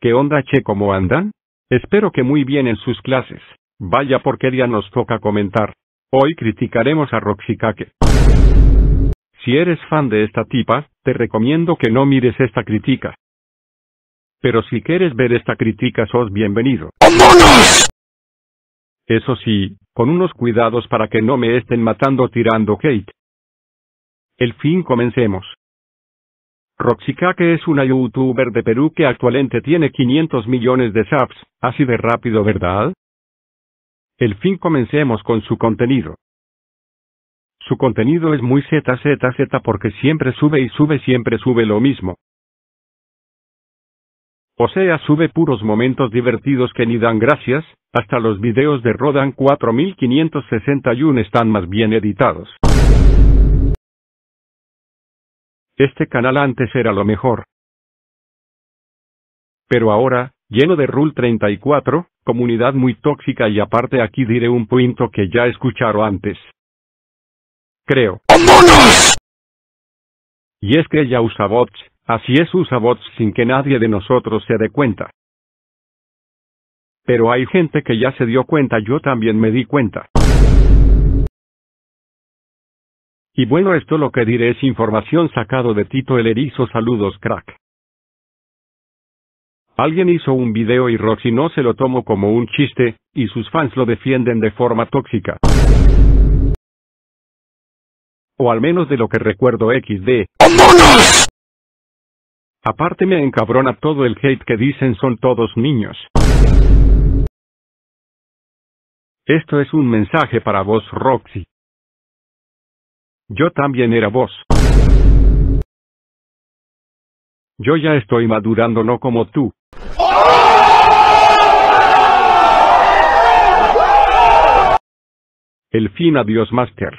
¿Qué onda che cómo andan? Espero que muy bien en sus clases. Vaya porquería nos toca comentar. Hoy criticaremos a Roxikake. Si eres fan de esta tipa, te recomiendo que no mires esta crítica. Pero si quieres ver esta crítica sos bienvenido. Eso sí, con unos cuidados para que no me estén matando tirando hate. El fin comencemos. Roxikake es una youtuber de Perú que actualmente tiene 500 millones de subs, así de rápido ¿verdad? El fin comencemos con su contenido. Su contenido es muy ZZZ porque siempre sube y sube siempre sube lo mismo. O sea, sube puros momentos divertidos que ni dan gracias, hasta los videos de Rodan 4561 están más bien editados. Este canal antes era lo mejor. Pero ahora, lleno de Rule 34, comunidad muy tóxica y aparte aquí diré un punto que ya escucharon antes. Creo. Y es que ella usa bots, así es usa bots sin que nadie de nosotros se dé cuenta. Pero hay gente que ya se dio cuenta, yo también me di cuenta. Y bueno, esto lo que diré es información sacado de Tito el Erizo. Saludos, crack. Alguien hizo un video y Roxy no se lo tomó como un chiste, y sus fans lo defienden de forma tóxica. O al menos de lo que recuerdo XD. Aparte me encabrona todo el hate que dicen son todos niños. Esto es un mensaje para vos, Roxy. Yo también era vos. Yo ya estoy madurando no como tú. El fin adiós, Master.